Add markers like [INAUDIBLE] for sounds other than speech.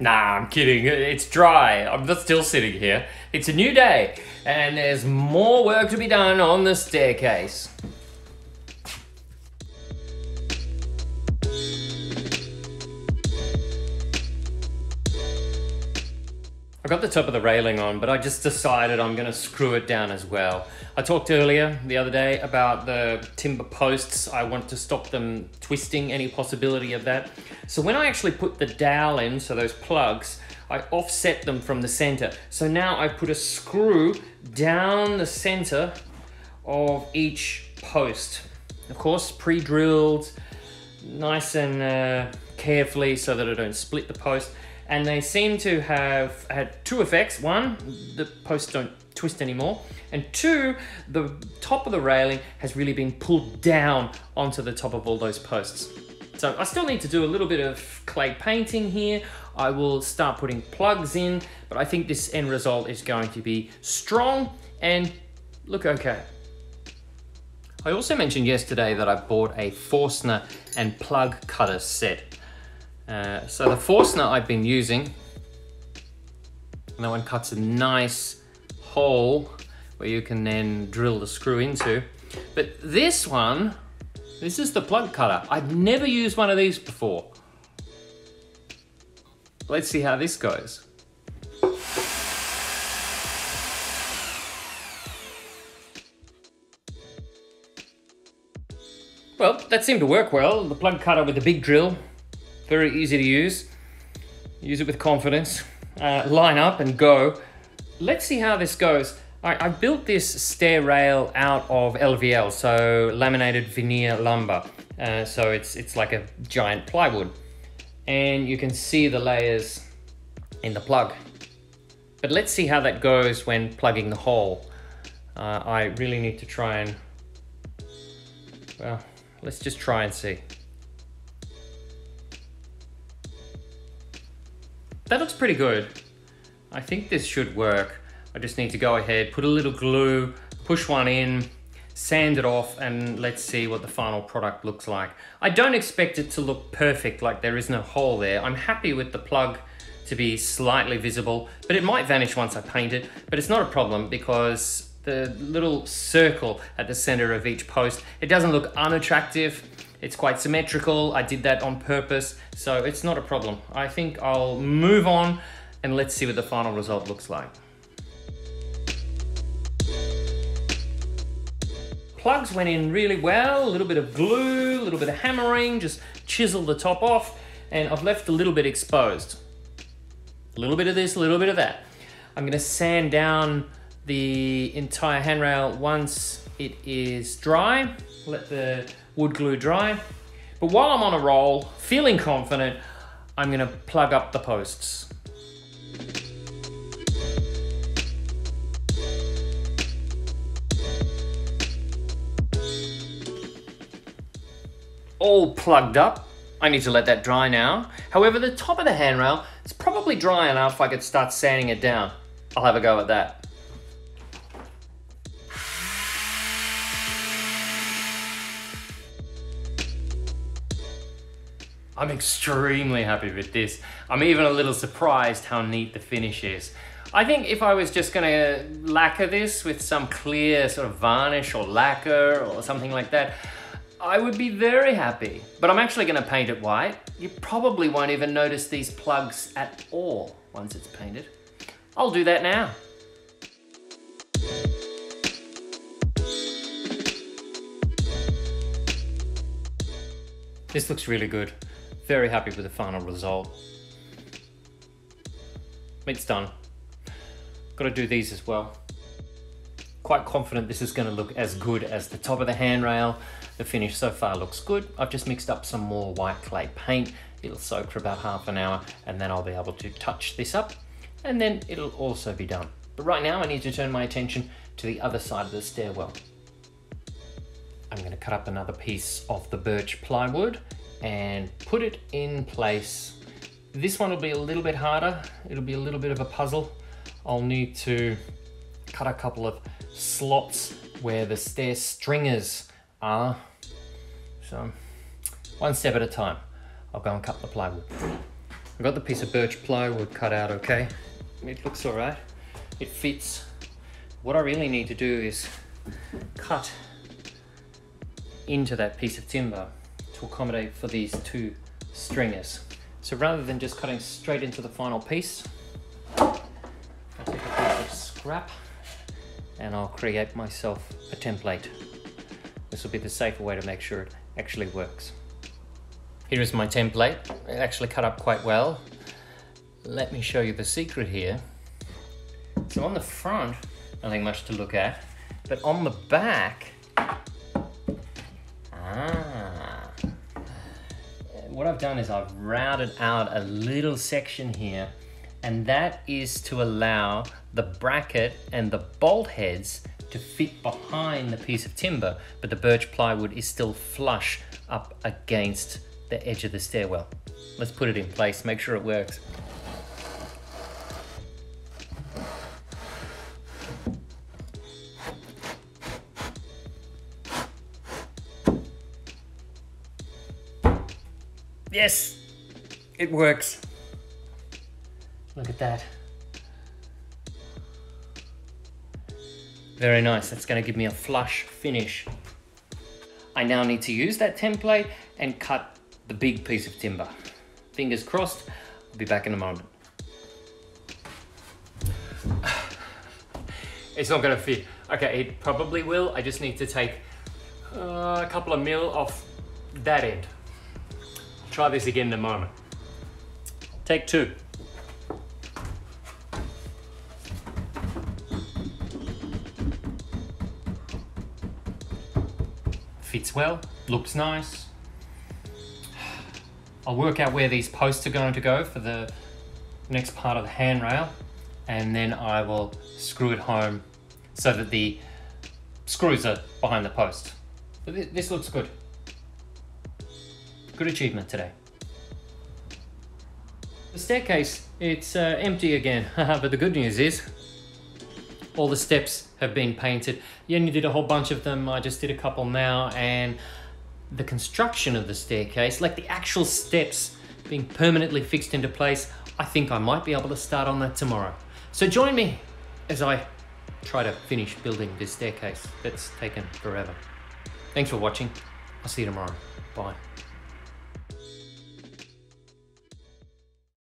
Nah, I'm kidding. It's dry. I'm still sitting here. It's a new day, and there's more work to be done on the staircase. Got the top of the railing on, but I just decided I'm gonna screw it down as well. I talked earlier the other day about the timber posts. I want to stop them twisting, any possibility of that. So when I actually put the dowel in, so those plugs, I offset them from the center. So now I put a screw down the center of each post. Of course, pre-drilled, nice and uh, carefully so that I don't split the post and they seem to have had two effects. One, the posts don't twist anymore, and two, the top of the railing has really been pulled down onto the top of all those posts. So I still need to do a little bit of clay painting here. I will start putting plugs in, but I think this end result is going to be strong and look okay. I also mentioned yesterday that I bought a Forstner and plug cutter set. Uh, so the Forstner I've been using, and that one cuts a nice hole where you can then drill the screw into. But this one, this is the plug cutter. I've never used one of these before. Let's see how this goes. Well, that seemed to work well. The plug cutter with the big drill very easy to use. Use it with confidence. Uh, line up and go. Let's see how this goes. All right, I built this stair rail out of LVL, so laminated veneer lumber. Uh, so it's, it's like a giant plywood. And you can see the layers in the plug. But let's see how that goes when plugging the hole. Uh, I really need to try and, well, let's just try and see. That looks pretty good. I think this should work. I just need to go ahead, put a little glue, push one in, sand it off, and let's see what the final product looks like. I don't expect it to look perfect, like there is no hole there. I'm happy with the plug to be slightly visible, but it might vanish once I paint it, but it's not a problem because the little circle at the center of each post, it doesn't look unattractive. It's quite symmetrical. I did that on purpose, so it's not a problem. I think I'll move on and let's see what the final result looks like. Plugs went in really well, a little bit of glue, a little bit of hammering, just chisel the top off, and I've left a little bit exposed. A little bit of this, a little bit of that. I'm gonna sand down the entire handrail once it is dry. Let the wood glue dry. But while I'm on a roll, feeling confident, I'm gonna plug up the posts. All plugged up. I need to let that dry now. However, the top of the handrail is probably dry enough I could start sanding it down. I'll have a go at that. I'm extremely happy with this. I'm even a little surprised how neat the finish is. I think if I was just gonna lacquer this with some clear sort of varnish or lacquer or something like that, I would be very happy. But I'm actually gonna paint it white. You probably won't even notice these plugs at all once it's painted. I'll do that now. This looks really good. Very happy with the final result. It's done. Got to do these as well. Quite confident this is going to look as good as the top of the handrail. The finish so far looks good. I've just mixed up some more white clay paint. It'll soak for about half an hour and then I'll be able to touch this up and then it'll also be done. But right now I need to turn my attention to the other side of the stairwell. I'm going to cut up another piece of the birch plywood and put it in place. This one will be a little bit harder. It'll be a little bit of a puzzle. I'll need to cut a couple of slots where the stair stringers are. So one step at a time. I'll go and cut the plywood. I've got the piece of birch plywood cut out okay. It looks all right. It fits. What I really need to do is cut into that piece of timber to accommodate for these two stringers. So rather than just cutting straight into the final piece, I'll take a piece of scrap and I'll create myself a template. This will be the safer way to make sure it actually works. Here is my template. It actually cut up quite well. Let me show you the secret here. So on the front, nothing much to look at, but on the back, ah, what I've done is I've routed out a little section here and that is to allow the bracket and the bolt heads to fit behind the piece of timber, but the birch plywood is still flush up against the edge of the stairwell. Let's put it in place, make sure it works. Yes, it works. Look at that. Very nice, that's gonna give me a flush finish. I now need to use that template and cut the big piece of timber. Fingers crossed, I'll be back in a moment. [SIGHS] It's not gonna fit. Okay, it probably will. I just need to take uh, a couple of mil off that end. Try this again in a moment. Take two. Fits well, looks nice. I'll work out where these posts are going to go for the next part of the handrail and then I will screw it home so that the screws are behind the post. But this looks good. Good achievement today. The staircase, it's uh, empty again, [LAUGHS] but the good news is all the steps have been painted. Yenny did a whole bunch of them, I just did a couple now, and the construction of the staircase, like the actual steps being permanently fixed into place, I think I might be able to start on that tomorrow. So join me as I try to finish building this staircase that's taken forever. Thanks for watching. I'll see you tomorrow. Bye.